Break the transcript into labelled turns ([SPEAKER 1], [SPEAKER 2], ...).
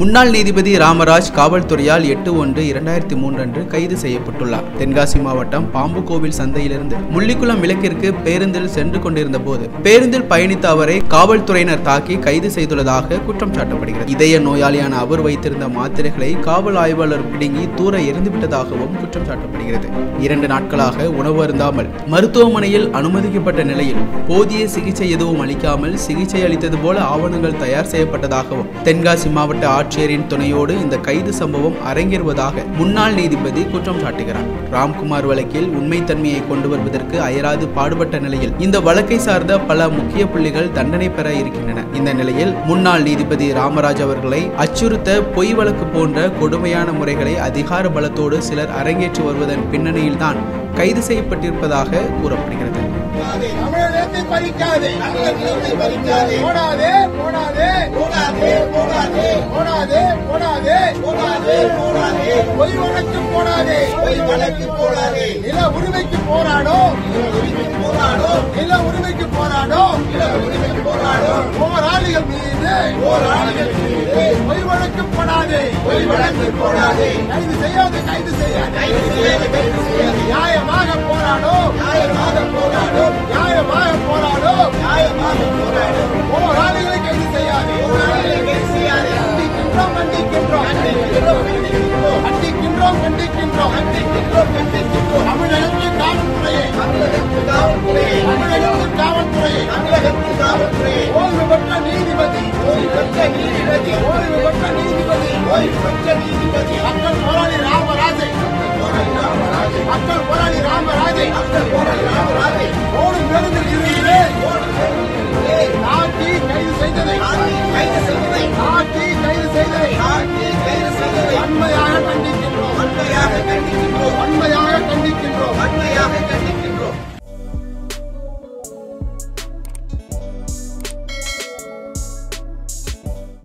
[SPEAKER 1] முன்னாள் நீதிபதி ராமராஜ் காவல்துறையால் எட்டு ஒன்று இரண்டாயிரத்தி மூன்று அன்று கைது செய்யப்பட்டுள்ளார். தென்காசி மாவட்டம் பாம்புகோவில் சந்தையிலிருந்து முள்ளிக்குளம் விளக்கிற்கு பேருந்தில் சென்று கொண்டிருந்த போது பேருந்தில் பயணித்த அவரை காவல்துறையினர் தாக்கி கைது செய்துள்ளதாக குற்றம் சாட்டப்படுகிறது. இதய நோயாளியான அவர் வைத்திருந்த மாத்திரைகளை காவல் ஆய்வாளர் பிடுங்கி தூர எரிந்துவிட்டதாகவும் குற்றம் சாட்டப்படுகிறது. இரண்டு நாட்களாக உணவு அருந்தாமல் மருத்துவமனையில் அனுமதிக்கப்பட்ட நிலையில் போதிய சிகிச்சை எதுவும் அளிக்காமல் சிகிச்சை அளித்தது போல ஆவணங்கள் தயார் செய்யப்பட்டதாகவும் தென்காசி மாவட்ட ஆட்சியரின் துணையோடு இந்த கைது சம்பவம் அரங்கேறுவதாக முன்னாள் நீதிபதி குற்றம் சாட்டுகிறார் ராம்குமார் வழக்கில் உண்மைத்தன்மையை கொண்டு வருவதற்கு அயராது பாடுபட்ட நிலையில் இந்த வழக்கை சார்ந்த பல முக்கிய புள்ளிகள் தண்டனை பெற இருக்கின்றன இந்த நிலையில் முன்னாள் நீதிபதி ராமராஜ் அவர்களை அச்சுறுத்த பொய் வழக்கு போன்ற கொடுமையான முறைகளை அதிகார பலத்தோடு சிலர் அரங்கேற்றி வருவதன் பின்னணியில்தான் கைது செய்யப்பட்டிருப்பதாக கூறப்படுகிறது
[SPEAKER 2] தமிழகத்தை பறிக்காதே தமிழகத்தை பறிக்காதே போடாதே போடாதே போடாதே போடாதே போடாதே போடாதே போடாதே. பொய் வழக்கு போடாதே. பொய் வழக்கு போடாதே. நில உரிமைக்கு போராடோ நில உரிமைக்கு போராடோ நில உரிமைக்கு போராடோ நில உரிமைக்கு போராடோ போராளிகள் மீது. போராளிகள் மீது. பொய் வழக்கு போடாதே. பொய் வழக்கு போடாதே. கைது செய்யாதே கைது செய்யாதே. दुर्घटना नहीं थी कोई फ्रैक्चर नहीं थी बची आपका छोरा ने राह बना से